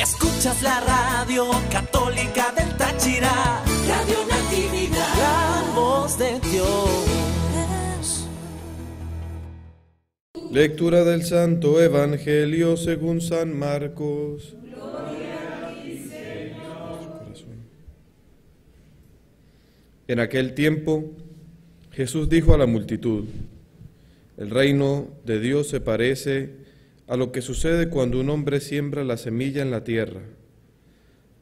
Escuchas la radio católica del Táchira. Radio Natividad. La voz de Dios. Lectura del Santo Evangelio según San Marcos. En aquel tiempo Jesús dijo a la multitud, el reino de Dios se parece a lo que sucede cuando un hombre siembra la semilla en la tierra,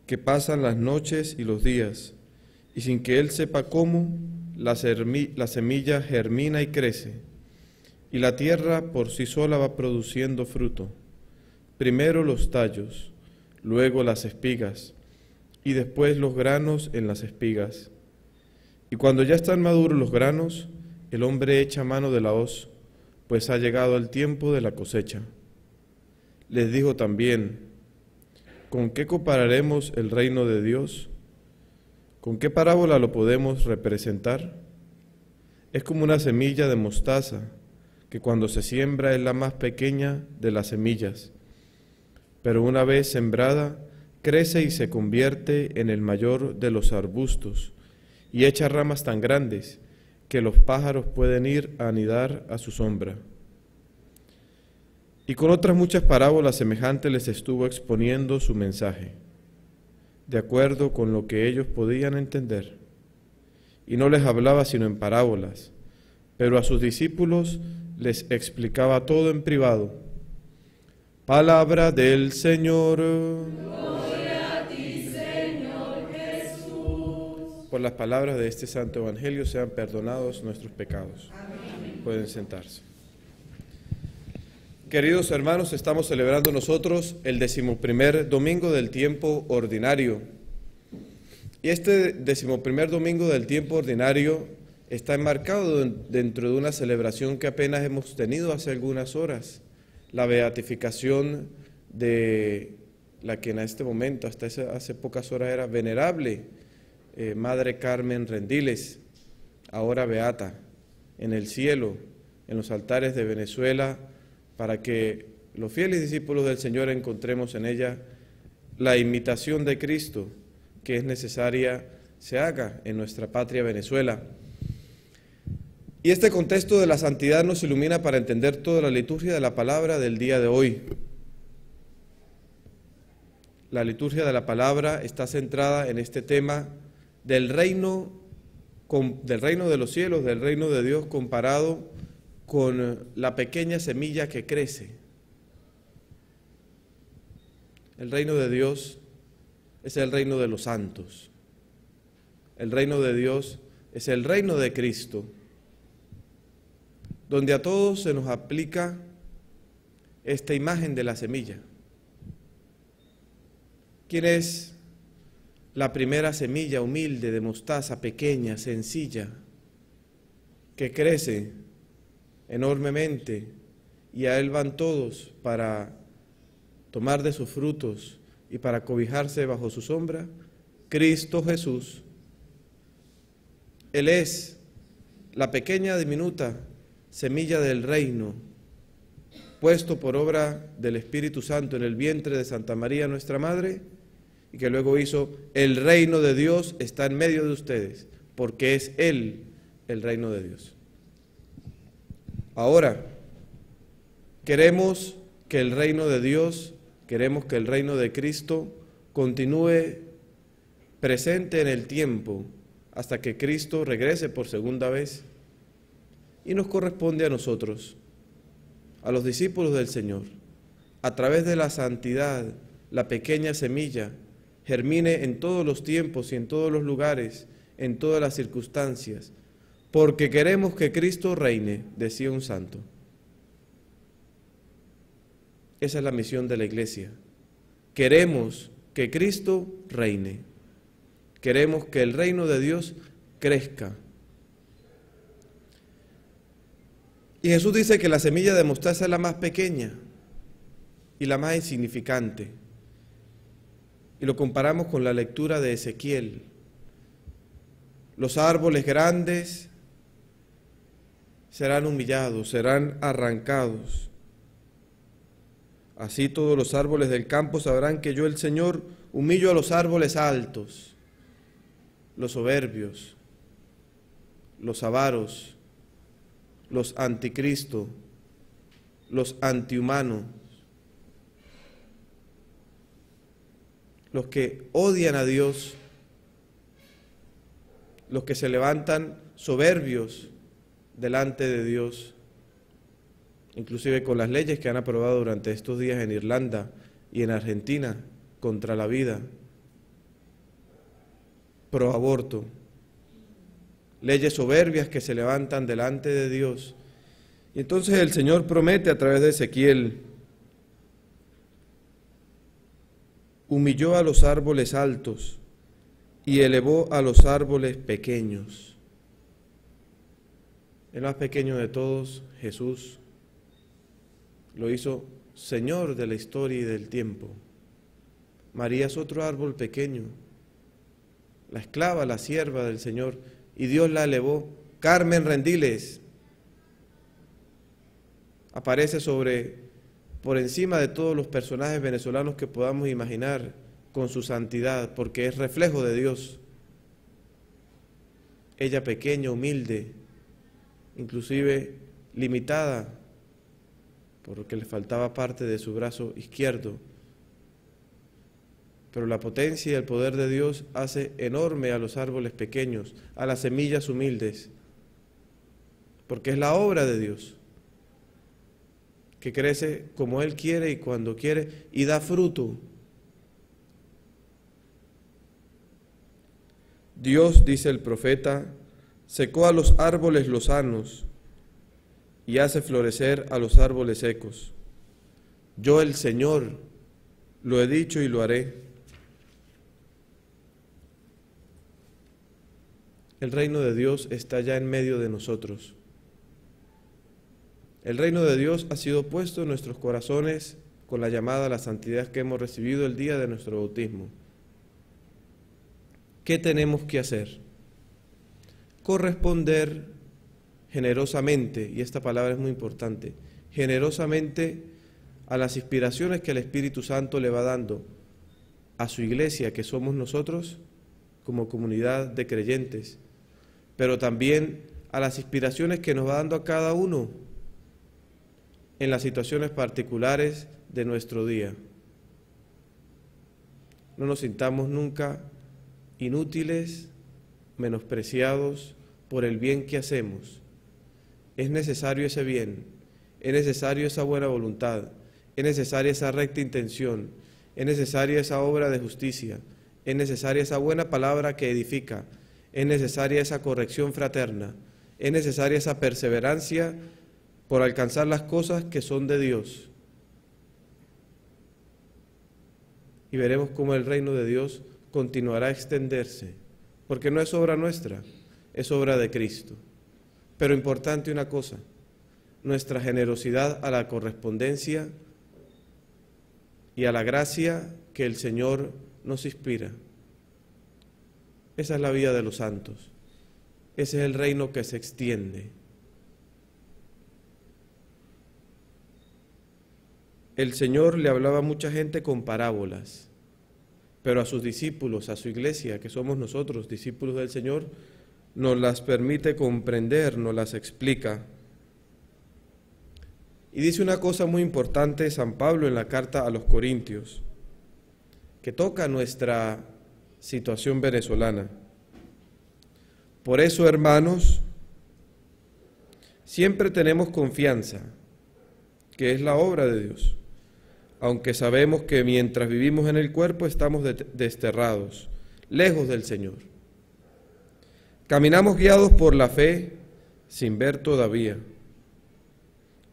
que pasan las noches y los días, y sin que él sepa cómo, la, semilla germina y crece, y la tierra por sí sola va produciendo fruto, primero los tallos, luego las espigas, y después los granos en las espigas y cuando ya están maduros los granos, el hombre echa mano de la hoz, pues ha llegado el tiempo de la cosecha. Les dijo también, ¿con qué compararemos el reino de Dios? ¿Con qué parábola lo podemos representar? Es como una semilla de mostaza, que cuando se siembra es la más pequeña de las semillas, pero una vez sembrada, crece y se convierte en el mayor de los arbustos y echa ramas tan grandes que los pájaros pueden ir a anidar a su sombra. Y con otras muchas parábolas semejantes les estuvo exponiendo su mensaje, de acuerdo con lo que ellos podían entender. Y no les hablaba sino en parábolas, pero a sus discípulos les explicaba todo en privado. Palabra del Señor. por las palabras de este santo evangelio sean perdonados nuestros pecados. Pueden sentarse. Queridos hermanos, estamos celebrando nosotros el decimoprimer domingo del tiempo ordinario. Y este decimoprimer domingo del tiempo ordinario está enmarcado dentro de una celebración que apenas hemos tenido hace algunas horas, la beatificación de la que en este momento, hasta hace pocas horas, era venerable, eh, Madre Carmen Rendiles, ahora beata, en el cielo, en los altares de Venezuela, para que los fieles discípulos del Señor encontremos en ella la imitación de Cristo que es necesaria se haga en nuestra patria Venezuela. Y este contexto de la santidad nos ilumina para entender toda la liturgia de la palabra del día de hoy. La liturgia de la palabra está centrada en este tema del reino, del reino de los cielos, del reino de Dios comparado con la pequeña semilla que crece. El reino de Dios es el reino de los santos. El reino de Dios es el reino de Cristo, donde a todos se nos aplica esta imagen de la semilla. ¿Quién es la primera semilla humilde de mostaza pequeña, sencilla, que crece enormemente y a Él van todos para tomar de sus frutos y para cobijarse bajo su sombra, Cristo Jesús. Él es la pequeña diminuta semilla del reino, puesto por obra del Espíritu Santo en el vientre de Santa María nuestra Madre, y que luego hizo, el reino de Dios está en medio de ustedes, porque es Él el reino de Dios. Ahora, queremos que el reino de Dios, queremos que el reino de Cristo continúe presente en el tiempo hasta que Cristo regrese por segunda vez. Y nos corresponde a nosotros, a los discípulos del Señor, a través de la santidad, la pequeña semilla germine en todos los tiempos y en todos los lugares, en todas las circunstancias, porque queremos que Cristo reine, decía un santo. Esa es la misión de la iglesia. Queremos que Cristo reine. Queremos que el reino de Dios crezca. Y Jesús dice que la semilla de mostaza es la más pequeña y la más insignificante y lo comparamos con la lectura de Ezequiel. Los árboles grandes serán humillados, serán arrancados. Así todos los árboles del campo sabrán que yo el Señor humillo a los árboles altos, los soberbios, los avaros, los anticristo, los antihumanos, los que odian a Dios, los que se levantan soberbios delante de Dios, inclusive con las leyes que han aprobado durante estos días en Irlanda y en Argentina contra la vida, pro aborto, leyes soberbias que se levantan delante de Dios. Y entonces el Señor promete a través de Ezequiel, humilló a los árboles altos y elevó a los árboles pequeños. El más pequeño de todos, Jesús, lo hizo Señor de la historia y del tiempo. María es otro árbol pequeño, la esclava, la sierva del Señor, y Dios la elevó. Carmen Rendiles aparece sobre, por encima de todos los personajes venezolanos que podamos imaginar con su santidad, porque es reflejo de Dios. Ella pequeña, humilde, inclusive limitada, porque le faltaba parte de su brazo izquierdo. Pero la potencia y el poder de Dios hace enorme a los árboles pequeños, a las semillas humildes, porque es la obra de Dios, que crece como Él quiere y cuando quiere y da fruto. Dios, dice el profeta, secó a los árboles lozanos y hace florecer a los árboles secos. Yo el Señor lo he dicho y lo haré. El reino de Dios está ya en medio de nosotros. El reino de Dios ha sido puesto en nuestros corazones con la llamada a la santidad que hemos recibido el día de nuestro bautismo. ¿Qué tenemos que hacer? Corresponder generosamente, y esta palabra es muy importante, generosamente a las inspiraciones que el Espíritu Santo le va dando a su iglesia, que somos nosotros como comunidad de creyentes, pero también a las inspiraciones que nos va dando a cada uno en las situaciones particulares de nuestro día. No nos sintamos nunca inútiles, menospreciados por el bien que hacemos es necesario ese bien, es necesario esa buena voluntad, es necesaria esa recta intención, es necesaria esa obra de justicia, es necesaria esa buena palabra que edifica, es necesaria esa corrección fraterna, es necesaria esa perseverancia por alcanzar las cosas que son de Dios. Y veremos cómo el reino de Dios continuará a extenderse, porque no es obra nuestra, es obra de Cristo. Pero importante una cosa, nuestra generosidad a la correspondencia y a la gracia que el Señor nos inspira. Esa es la vida de los santos. Ese es el reino que se extiende. El Señor le hablaba a mucha gente con parábolas, pero a sus discípulos, a su iglesia, que somos nosotros, discípulos del Señor, nos las permite comprender, nos las explica. Y dice una cosa muy importante San Pablo en la carta a los Corintios, que toca nuestra situación venezolana. Por eso, hermanos, siempre tenemos confianza, que es la obra de Dios, aunque sabemos que mientras vivimos en el cuerpo estamos desterrados, lejos del Señor. Caminamos guiados por la fe sin ver todavía.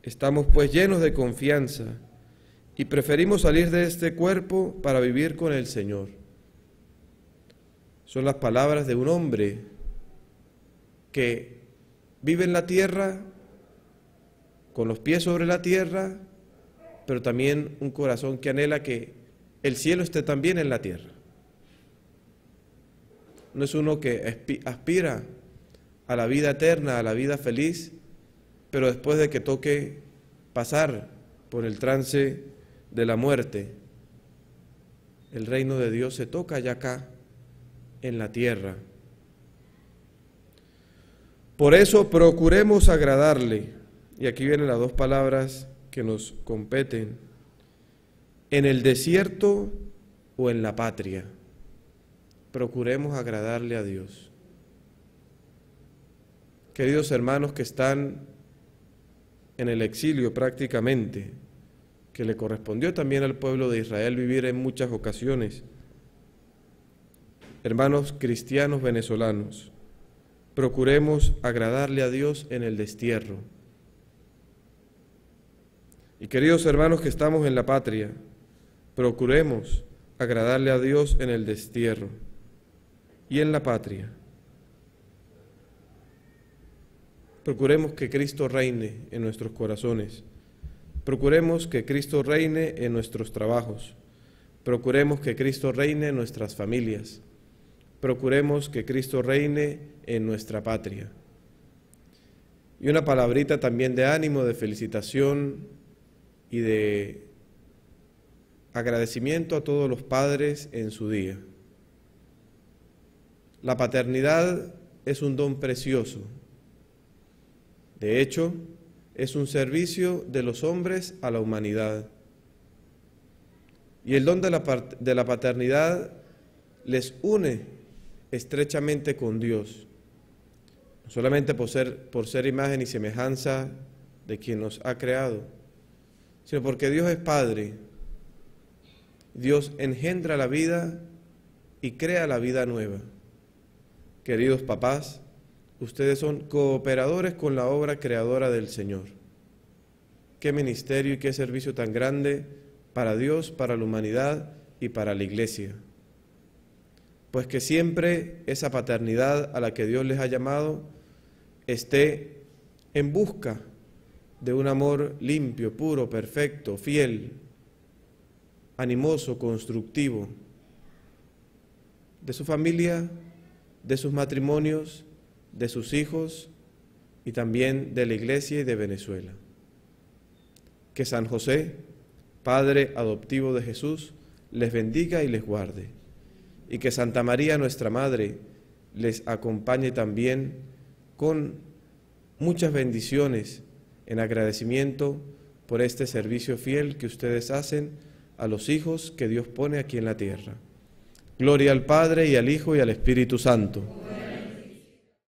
Estamos pues llenos de confianza y preferimos salir de este cuerpo para vivir con el Señor. Son las palabras de un hombre que vive en la tierra, con los pies sobre la tierra, pero también un corazón que anhela que el cielo esté también en la tierra no es uno que aspira a la vida eterna, a la vida feliz, pero después de que toque pasar por el trance de la muerte, el reino de Dios se toca ya acá, en la tierra. Por eso procuremos agradarle, y aquí vienen las dos palabras que nos competen, en el desierto o en la patria. Procuremos agradarle a Dios. Queridos hermanos que están en el exilio prácticamente, que le correspondió también al pueblo de Israel vivir en muchas ocasiones. Hermanos cristianos venezolanos, procuremos agradarle a Dios en el destierro. Y queridos hermanos que estamos en la patria, procuremos agradarle a Dios en el destierro y en la patria. Procuremos que Cristo reine en nuestros corazones. Procuremos que Cristo reine en nuestros trabajos. Procuremos que Cristo reine en nuestras familias. Procuremos que Cristo reine en nuestra patria. Y una palabrita también de ánimo, de felicitación y de agradecimiento a todos los padres en su día. La paternidad es un don precioso. De hecho, es un servicio de los hombres a la humanidad. Y el don de la, de la paternidad les une estrechamente con Dios, no solamente por ser, por ser imagen y semejanza de quien nos ha creado, sino porque Dios es Padre. Dios engendra la vida y crea la vida nueva. Queridos papás, Ustedes son cooperadores con la obra creadora del Señor. Qué ministerio y qué servicio tan grande para Dios, para la humanidad y para la iglesia. Pues que siempre esa paternidad a la que Dios les ha llamado esté en busca de un amor limpio, puro, perfecto, fiel, animoso, constructivo, de su familia, de sus matrimonios, de sus hijos y también de la Iglesia y de Venezuela. Que San José, Padre adoptivo de Jesús, les bendiga y les guarde. Y que Santa María, nuestra Madre, les acompañe también con muchas bendiciones en agradecimiento por este servicio fiel que ustedes hacen a los hijos que Dios pone aquí en la tierra. Gloria al Padre y al Hijo y al Espíritu Santo